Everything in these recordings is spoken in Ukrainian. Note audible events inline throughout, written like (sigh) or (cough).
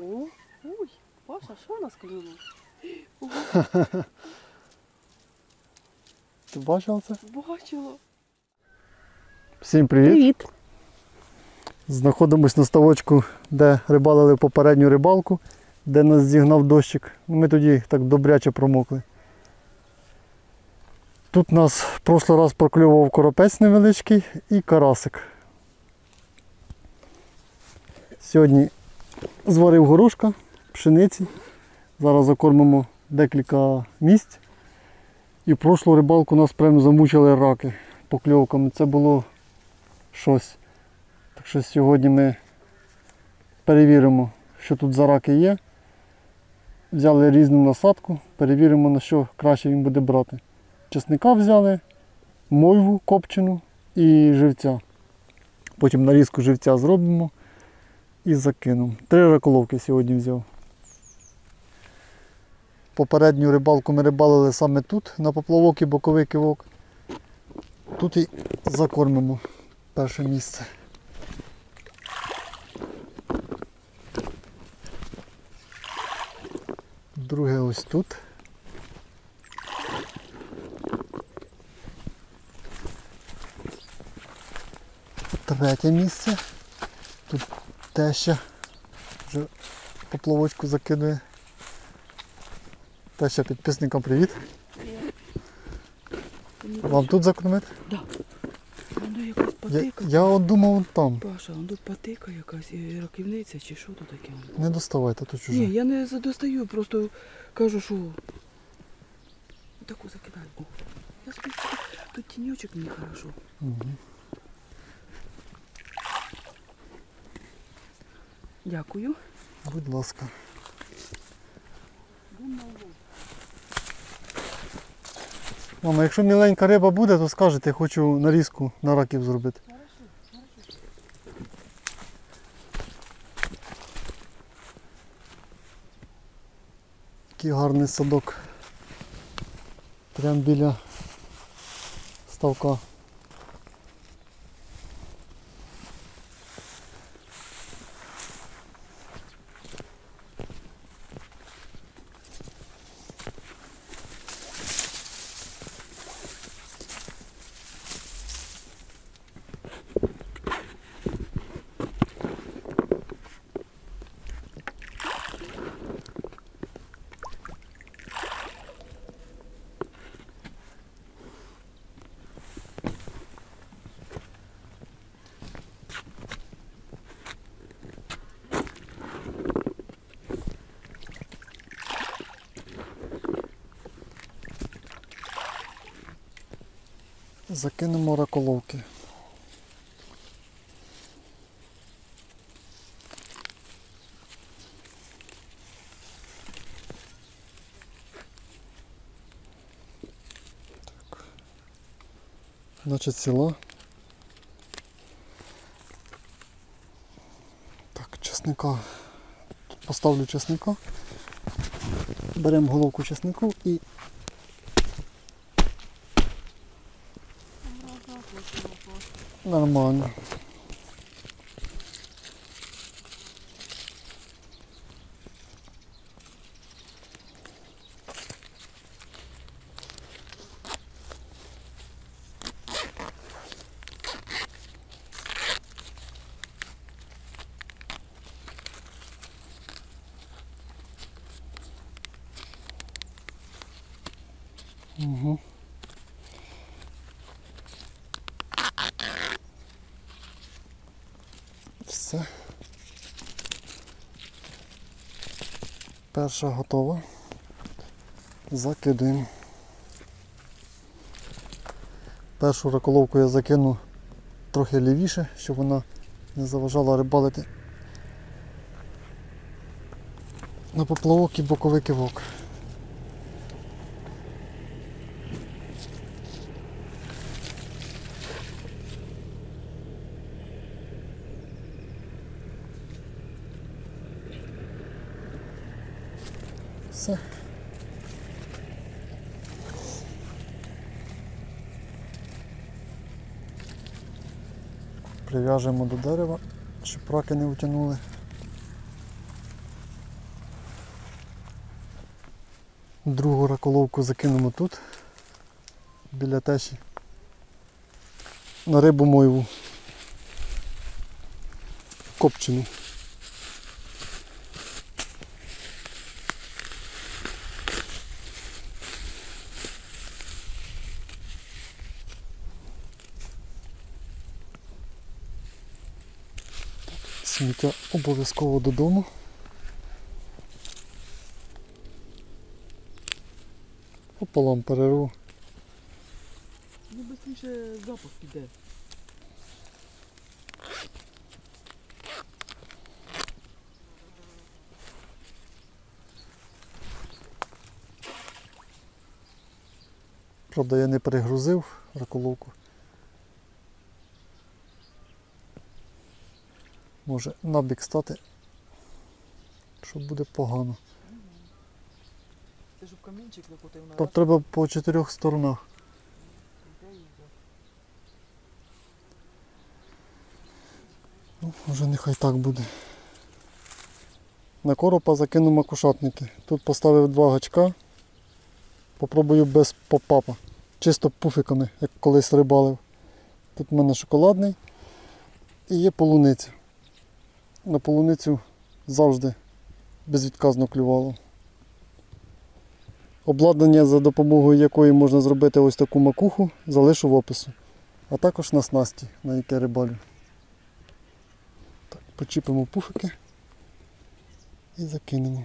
О, ой, Паша, що у нас клюнуло? Ти бачив це? Бачила. Всім привіт. Привіт. Знаходимось на ставочку, де рибалили попередню рибалку, де нас зігнав дощик. Ми тоді так добряче промокли. Тут нас в прошлий раз проклював коропець невеличкий і карасик. Сьогодні зварив горошка, пшениці. Зараз закормимо декілька місць. І в прошлу рибалку нас прямо замучили раки покльовками. Це було щось. Так що сьогодні ми перевіримо, що тут за раки є. Взяли різну насадку, перевіримо, на що краще він буде брати. Чесника взяли, мойву копчену і живця. Потім нарізку живця зробимо і закинемо. Три раколовки сьогодні взяв. Попередню рибалку ми рибалили саме тут, на поплавок і боковий кивок. Тут і закормимо перше місце. Друге ось тут. Третє місце. Тут теща вже поплавочку закидує. Теща підписникам привіт. Вам тут закормити? Воно якась Я, патика. я от думав вон там. Паша, он тут патика якась раківниця, чи що тут таке? Не доставайте, тут чуже. Ні, я не задостаю, просто кажу, що таку закидаю. Я собі тут тіньочок мені хорошо. Мгм. Дякую. Будь ласка. Мама, якщо міленька риба буде, то скажете, хочу нарізку на раків зробити. Такий гарний садок. Прямо біля ставка. Закинемо раколовки. Так. Значить ціла. Так, чесника. Поставлю чесника. Беремо головку чеснику і Нормально. Угу. Все. Перша готова. Закидуємо. Першу раколовку я закину трохи лівіше, щоб вона не заважала рибалити на поплавок і боковий кивок. прив'яжемо до дерева, щоб раки не утягнули. Другу раколовку закинемо тут, біля теші, на рибу мойву копчену. Обов'язково додому. Пополам перерву. Ну швидше запах піде. Правда, я не перегрузив раколовку. Може набік стати, що буде погано. Це щоб камінчик накотив на Там треба по чотирьох сторонах. Ну, вже нехай так буде. На коропа закину макушатники. Тут поставив два гачка. Попробую без попапа. Чисто пуфиками, як колись рибалив. Тут в мене шоколадний і є полуниця. На полуницю завжди безвідказно клювало. Обладнання, за допомогою якої можна зробити ось таку макуху, залишу в опису. А також на снасті, на яке рибалю. Так, почіпимо пуфики і закинемо.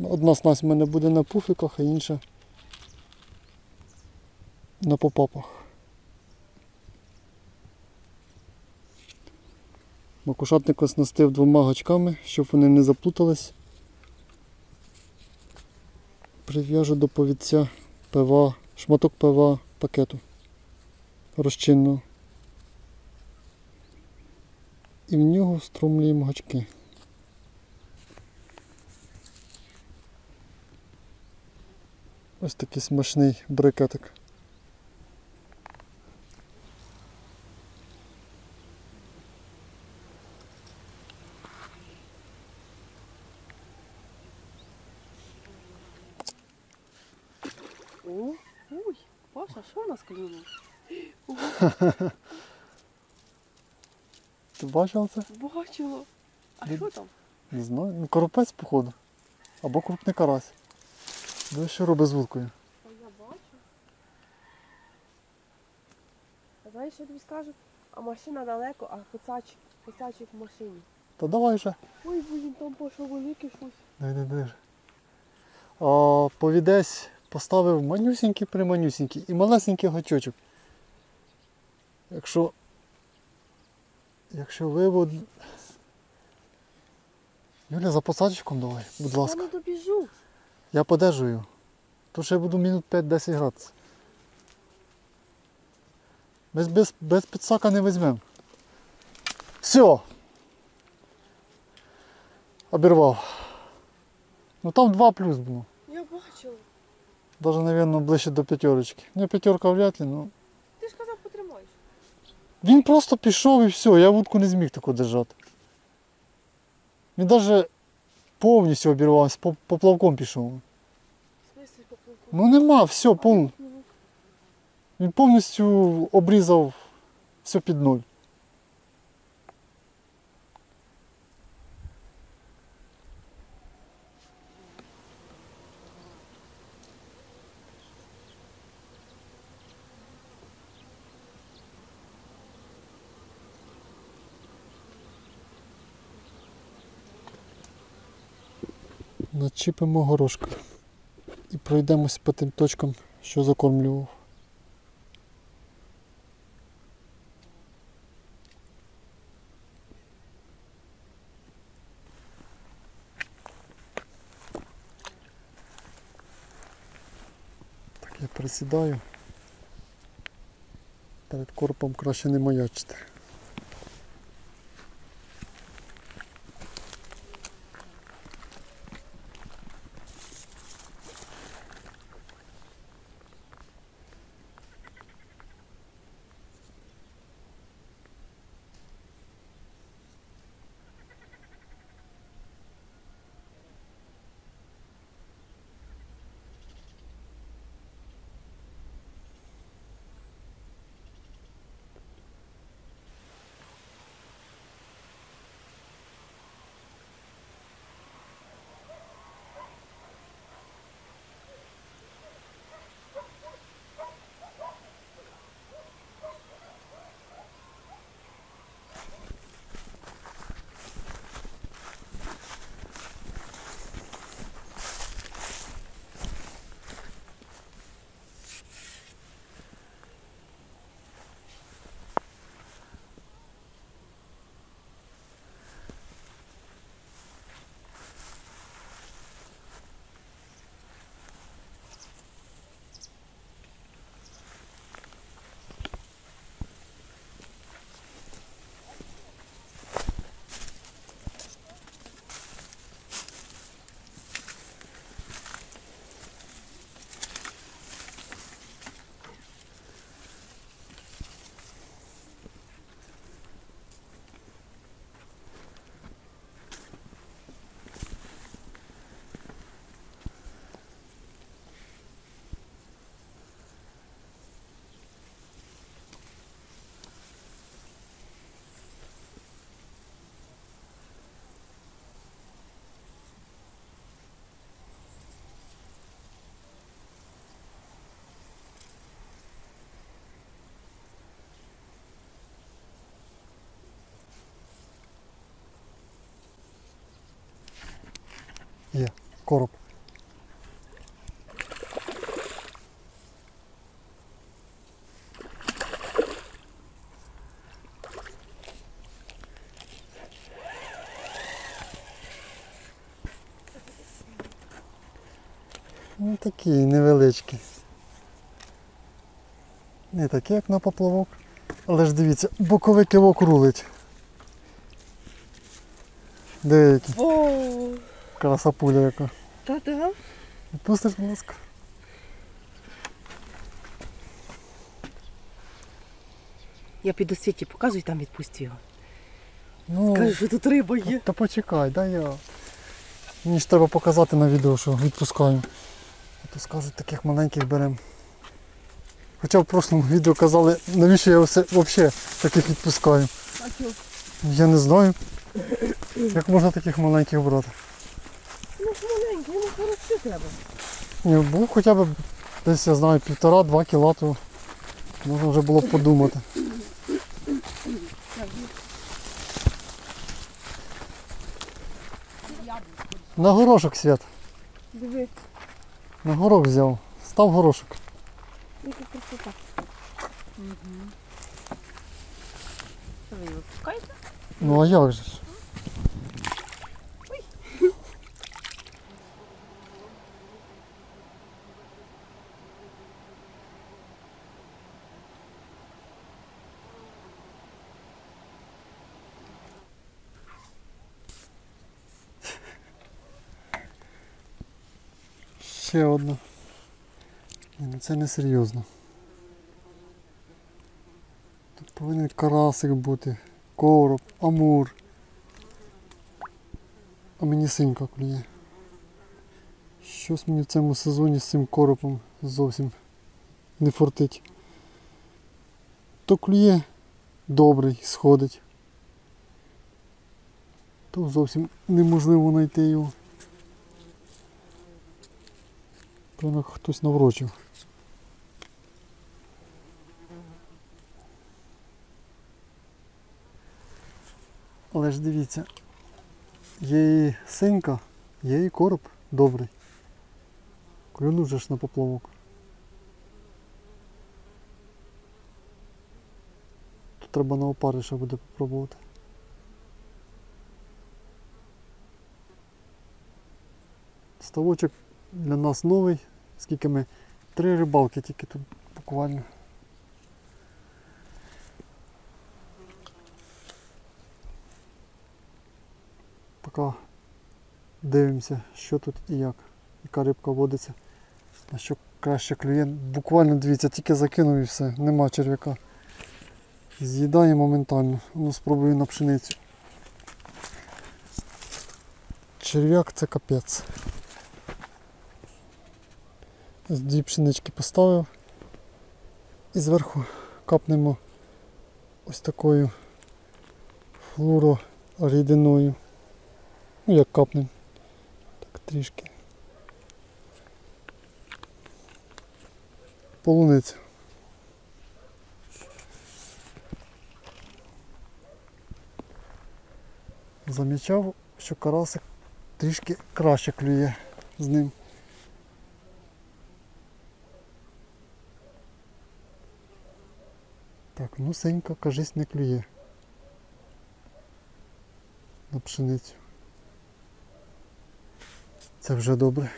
Одна снасть в мене буде на пуфиках, а інша на попапах. Макушатник оснастив двома гачками, щоб вони не заплутались. Прив'яжу до повідця ПВА, шматок ПВА пакету розчинного. І в нього встромлюємо гачки. Ось такий смачний брикетик. О, ой, Паша, що у нас клюнуло? (laughs) Ти бачив це? Бачила. А Де- що там? Не знаю. Ну, коропець, походу. Або крупний карась. Дивись, що робить з вудкою. Я бачу. А знаєш, що я тобі скажу? А машина далеко, а пацачик, пацачик в машині. Та давай вже. Ой, блін, там Паша великий щось. Диви, диви, диви. А повідець поставив манюсінький приманюсінький і малесенький гачочок. Якщо. Якщо вивод. Юля, за посадчиком давай, будь Я ласка. не добіжу. Я подержую. То ще я буду минут 5-10 гратися. Без, без, без підсака не візьмемо. Все. Обірвав. Ну там 2 плюс було. Даже, наверное, ближче до п'ятерочки. Не п'ятерка вряд ли, ну. Ти ж казав, потримаєш. Він просто пішов і все, я вудку не зміг таку держати. Він навіть повністю обірвався, по- поплавком пішов. В смислі поплавку? Ну нема, все, повністю. Ну, Він повністю обрізав все під нуль. Начіпимо горошка і пройдемось по тим точкам, що закормлював. Так, я присідаю. Перед корпом краще не маячити. Є, короб. Ну такий невеличкий. Не такий, як на поплавок. Але ж дивіться, боковий кивок рулить. Деякі. Красапуля яка. та да. Відпустиш, будь ласка. Я піду світі показую, там відпусти його. Ну, Кажу, що тут риба є. та почекай, дай я. Мені ж треба показати на відео, що відпускаю. А то скажуть, таких маленьких беремо. Хоча в прошлому відео казали, навіщо я все взагалі таких відпускаю. Я не знаю. Як можна таких маленьких брати? Порости треба. Ні, був хоча б десь, я знаю, півтора-два кіла, то можна вже було б подумати. На горошок свят. Диви, На горох взяв. Став горошок. яка красота. Що ви його пускаєте? Ну а як же ж? Ще одна. Ні, ну це не серйозно. Тут повинен карасик бути, короб, амур. А мені синька клює. Щось мені в цьому сезоні з цим коропом зовсім не фортить. То клює добрий, сходить. То зовсім неможливо знайти його. Певно, хтось наврочив. Але ж дивіться, є і синька, є і короб добрий. Клюнув же ж на поплавок. Тут треба на опариша буде попробувати. Ставочок для нас новий, скільки ми три рибалки тільки тут буквально. Поки дивимося, що тут і як, яка рибка водиться, на що краще клює. Буквально дивіться, тільки закинув і все, нема черв'яка. З'їдає моментально. Ну, спробую на пшеницю. Черв'як це капець. Дві пшенички поставив і зверху капнемо ось такою флурорідиною. Ну як капнемо. Так трішки. Полуниця. Замічав, що карасик трішки краще клює з ним. Ну синька, кажись, не клює. На пшеницю. Це вже добре.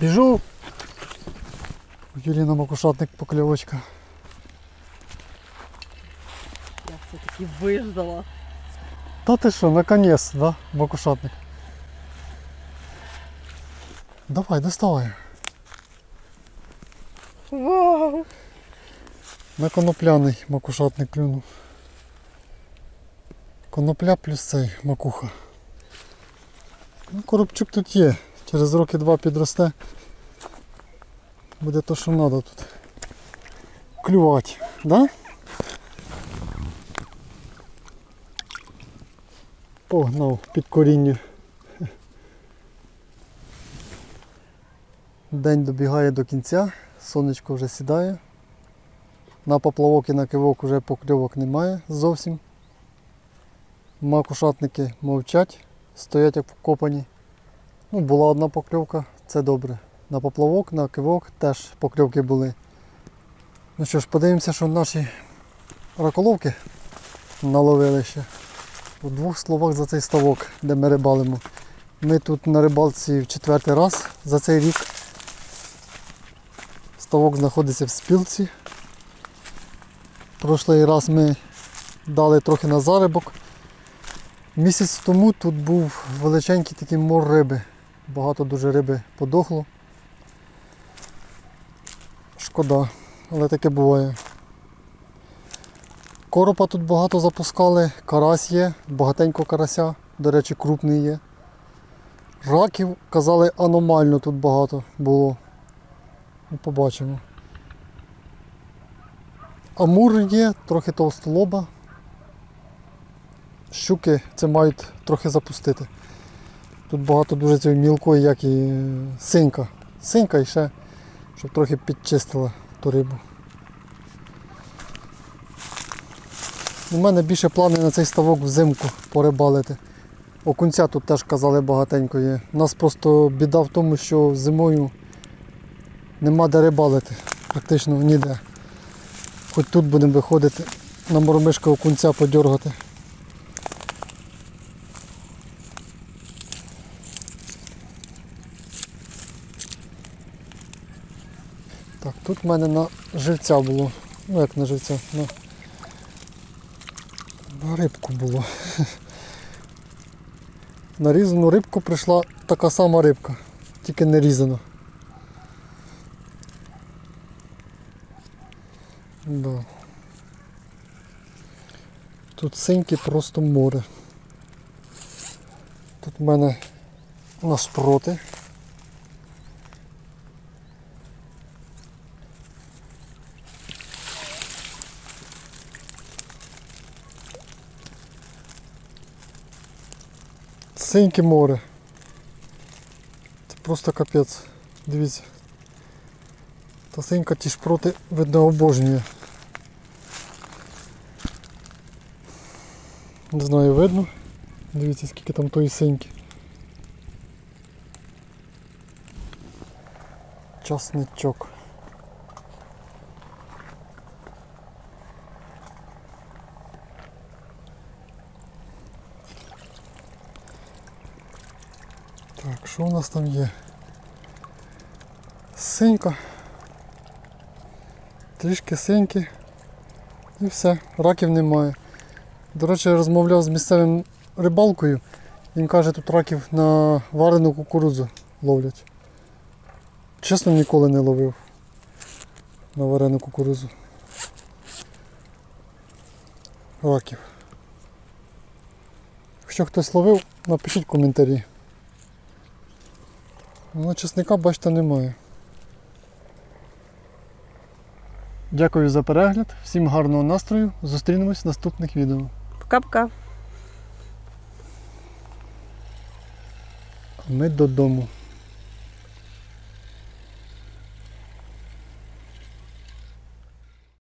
Біжу! У Юліна макушатник покльовочка. Я все-таки виждала. Та ти що, наконець, да, макушатник? Давай, доставай. На конопляний макушатник клюнув. Конопля плюс цей макуха. Ну, коробчук тут є. Через роки два підросте. Буде то, що треба тут. Клювати, да? Погнав під коріння. День добігає до кінця, сонечко вже сідає. На поплавок і на кивок вже покльовок немає зовсім. Макушатники мовчать, стоять як вкопані. Ну, була одна покльовка, це добре. На поплавок, на кивок теж покльовки були. Ну що ж, подивимося, що наші раколовки наловили ще. У двох словах за цей ставок, де ми рибалимо. Ми тут на рибалці в четвертий раз за цей рік. Ставок знаходиться в спілці. Прошлий раз ми дали трохи на зарибок. Місяць тому тут був величенький такий мор риби. Багато дуже риби подохло. Шкода, але таке буває. Коропа тут багато запускали, карась є, багатенько карася, до речі, крупний є. Раків, казали, аномально тут багато було. Ну, побачимо. Амур є, трохи товстолоба. Щуки це мають трохи запустити. Тут багато дуже цієї мілкої, як і е, синька. Синька і ще, щоб трохи підчистила ту рибу. У мене більше плани на цей ставок взимку порибалити. Окунця тут теж казали багатенько є. У нас просто біда в тому, що зимою нема де рибалити, практично ніде. Хоч тут будемо виходити на мормишка окунця подергати. Так, тут в мене на живця було. Ну як на живця, на, на рибку було. (laughs) На різану рибку прийшла така сама рибка, тільки не різана. Да. Тут синьки просто море. Тут в мене нашпроти. Синьке море. Це просто капець. Дивіться. Та синька ті шпроти, видно, обожнює. Не знаю, видно. Дивіться, скільки там тої синьки. Часничок. Так, що у нас там є? Синька. Трішки синьки. І все, раків немає. До речі, я розмовляв з місцевим рибалкою. Він каже, тут раків на варену кукурудзу ловлять. Чесно, ніколи не ловив на варену кукурудзу. Раків. Якщо хтось ловив, напишіть коментарі. Ну, чесника, бачите, немає. Дякую за перегляд, всім гарного настрою. Зустрінемось в наступних відео. Пока-пока. Ми додому.